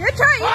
Your turn, trying.